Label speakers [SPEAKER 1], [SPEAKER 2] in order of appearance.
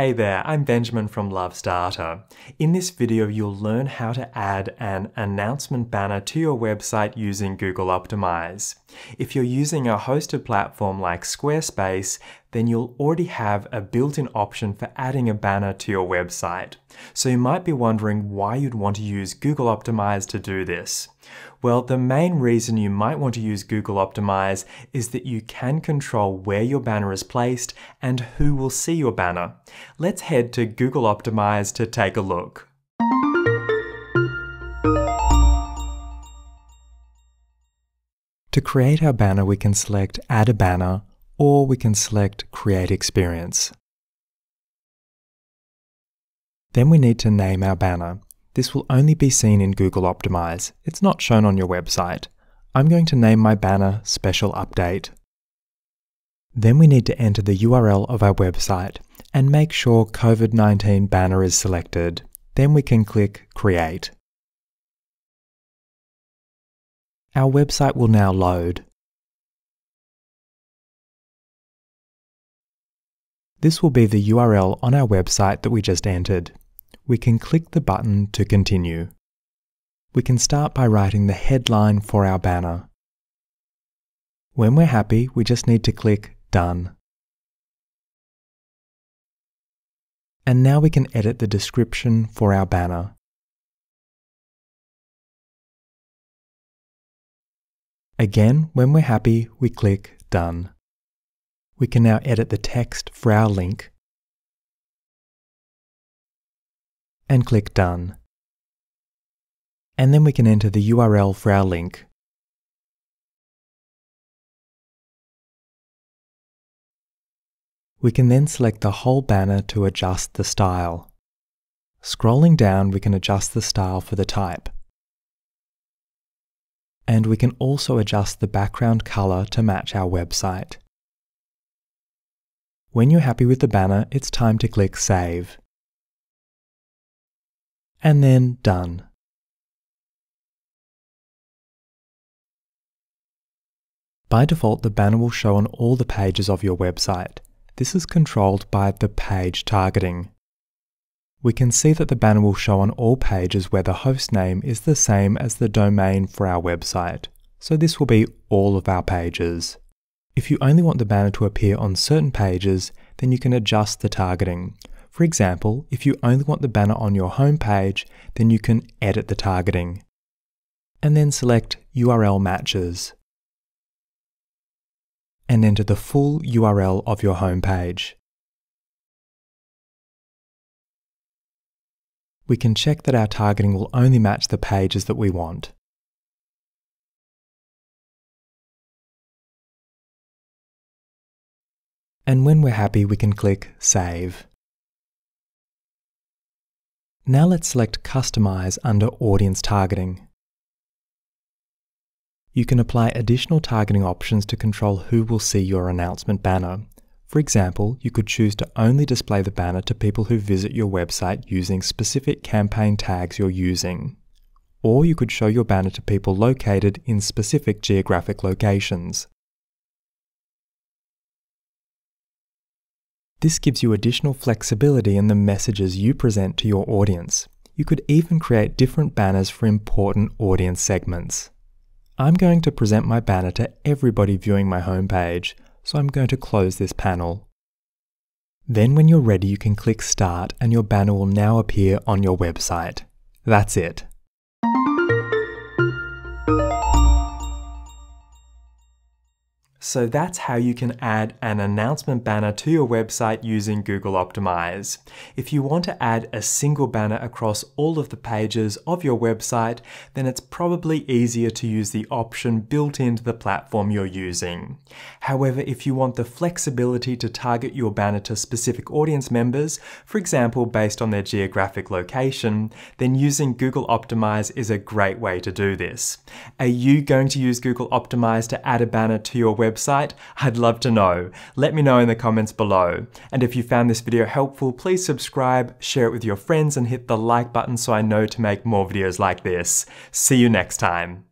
[SPEAKER 1] Hey there, I'm Benjamin from Loves Data. In this video, you'll learn how to add an announcement banner to your website using Google Optimize. If you're using a hosted platform like Squarespace, then you'll already have a built-in option for adding a banner to your website. So you might be wondering why you'd want to use Google Optimize to do this. Well, the main reason you might want to use Google Optimize is that you can control where your banner is placed and who will see your banner. Let's head to Google Optimize to take a look. To create our banner, we can select Add a Banner or we can select Create Experience. Then we need to name our banner. This will only be seen in Google Optimize. It's not shown on your website. I'm going to name my banner Special Update. Then we need to enter the URL of our website and make sure COVID-19 banner is selected. Then we can click Create. Our website will now load. This will be the URL on our website that we just entered. We can click the button to continue. We can start by writing the headline for our banner. When we're happy, we just need to click Done. And now we can edit the description for our banner. Again, when we're happy, we click Done. We can now edit the text for our link and click Done. And then we can enter the URL for our link. We can then select the whole banner to adjust the style. Scrolling down, we can adjust the style for the type. And we can also adjust the background color to match our website. When you're happy with the banner, it's time to click Save. And then Done. By default, the banner will show on all the pages of your website. This is controlled by the page targeting. We can see that the banner will show on all pages where the host name is the same as the domain for our website. So this will be all of our pages. If you only want the banner to appear on certain pages, then you can adjust the targeting. For example, if you only want the banner on your home page, then you can edit the targeting. And then select URL matches. And enter the full URL of your home page. We can check that our targeting will only match the pages that we want. And when we're happy we can click Save. Now let's select Customize under Audience Targeting. You can apply additional targeting options to control who will see your announcement banner. For example, you could choose to only display the banner to people who visit your website using specific campaign tags you're using. Or you could show your banner to people located in specific geographic locations. This gives you additional flexibility in the messages you present to your audience. You could even create different banners for important audience segments. I'm going to present my banner to everybody viewing my homepage, so I'm going to close this panel. Then when you're ready, you can click Start and your banner will now appear on your website. That's it. So that's how you can add an announcement banner to your website using Google Optimize. If you want to add a single banner across all of the pages of your website, then it's probably easier to use the option built into the platform you're using. However, if you want the flexibility to target your banner to specific audience members, for example based on their geographic location, then using Google Optimize is a great way to do this. Are you going to use Google Optimize to add a banner to your website website? I'd love to know. Let me know in the comments below. And if you found this video helpful, please subscribe, share it with your friends, and hit the like button so I know to make more videos like this. See you next time.